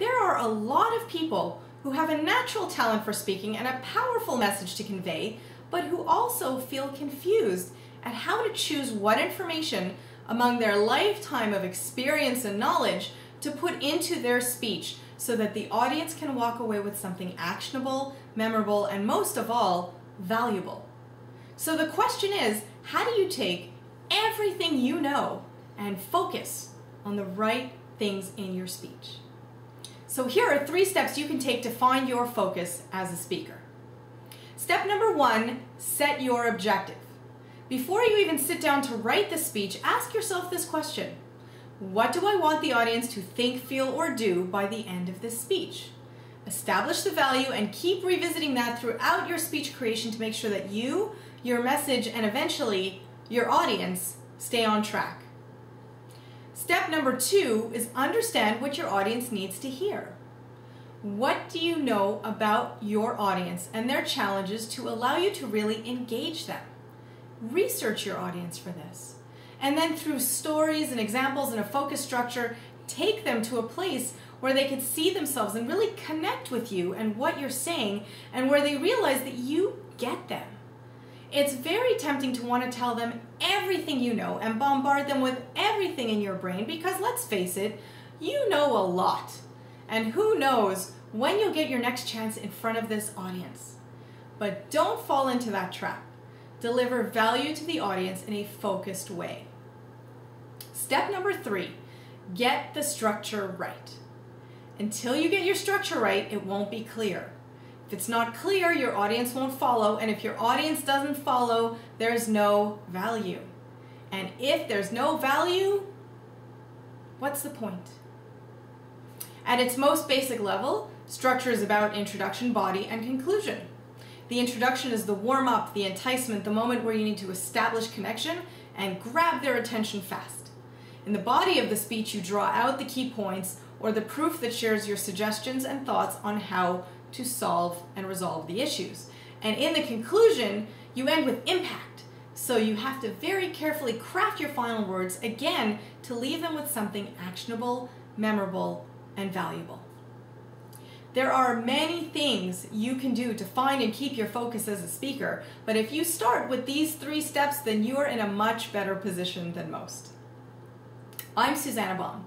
There are a lot of people who have a natural talent for speaking and a powerful message to convey, but who also feel confused at how to choose what information among their lifetime of experience and knowledge to put into their speech so that the audience can walk away with something actionable, memorable, and most of all, valuable. So the question is, how do you take everything you know and focus on the right things in your speech? So here are three steps you can take to find your focus as a speaker. Step number one, set your objective. Before you even sit down to write the speech, ask yourself this question. What do I want the audience to think, feel, or do by the end of this speech? Establish the value and keep revisiting that throughout your speech creation to make sure that you, your message, and eventually your audience stay on track. Step number two is understand what your audience needs to hear. What do you know about your audience and their challenges to allow you to really engage them? research your audience for this. And then through stories and examples and a focus structure, take them to a place where they can see themselves and really connect with you and what you're saying and where they realize that you get them. It's very tempting to want to tell them everything you know and bombard them with everything in your brain because let's face it, you know a lot. And who knows when you'll get your next chance in front of this audience. But don't fall into that trap. Deliver value to the audience in a focused way. Step number three, get the structure right. Until you get your structure right, it won't be clear. If it's not clear, your audience won't follow, and if your audience doesn't follow, there's no value. And if there's no value, what's the point? At its most basic level, structure is about introduction, body, and conclusion. The introduction is the warm up, the enticement, the moment where you need to establish connection and grab their attention fast. In the body of the speech, you draw out the key points or the proof that shares your suggestions and thoughts on how to solve and resolve the issues. And in the conclusion, you end with impact. So you have to very carefully craft your final words, again, to leave them with something actionable, memorable, and valuable. There are many things you can do to find and keep your focus as a speaker, but if you start with these three steps, then you are in a much better position than most. I'm Suzannah Baum.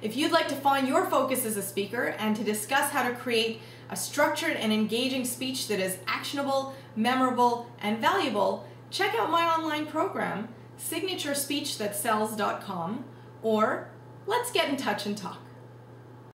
If you'd like to find your focus as a speaker and to discuss how to create a structured and engaging speech that is actionable, memorable, and valuable, check out my online program, signaturespeechthatsells.com, or let's get in touch and talk.